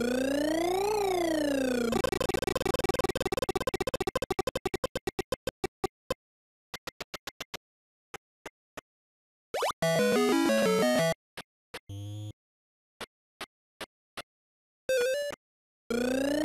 Brrr. Uh...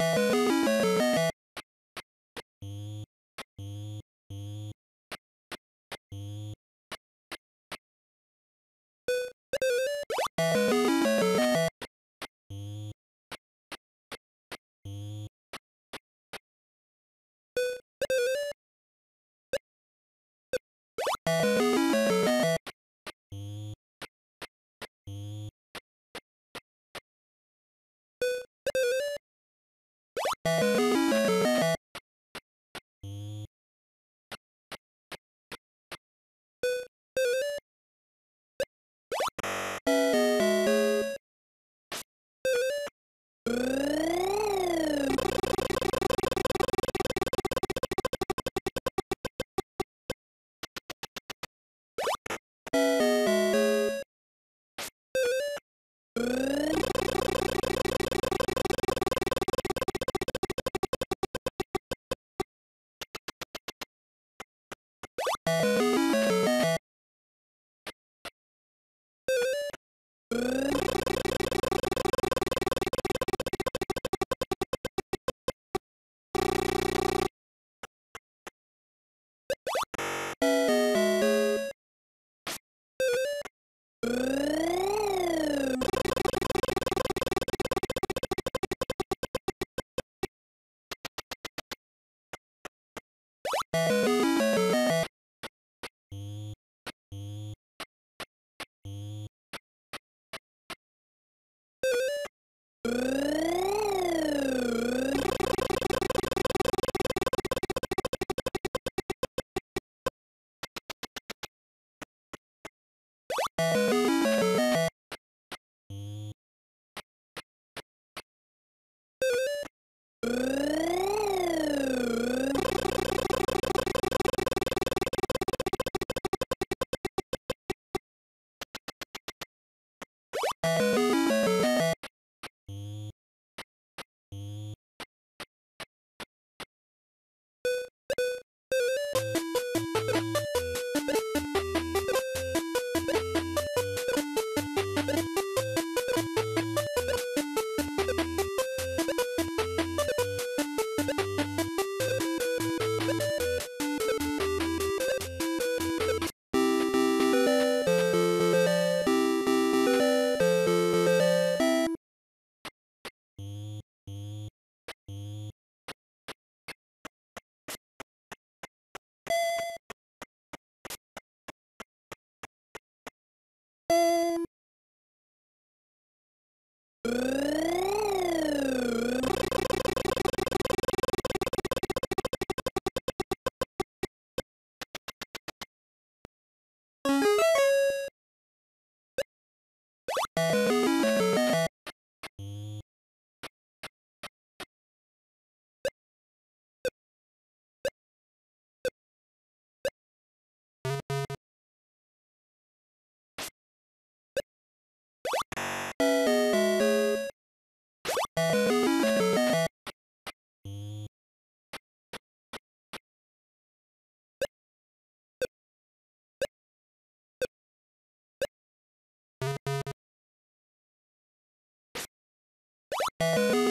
you Uh... Brrrr. You Música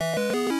Música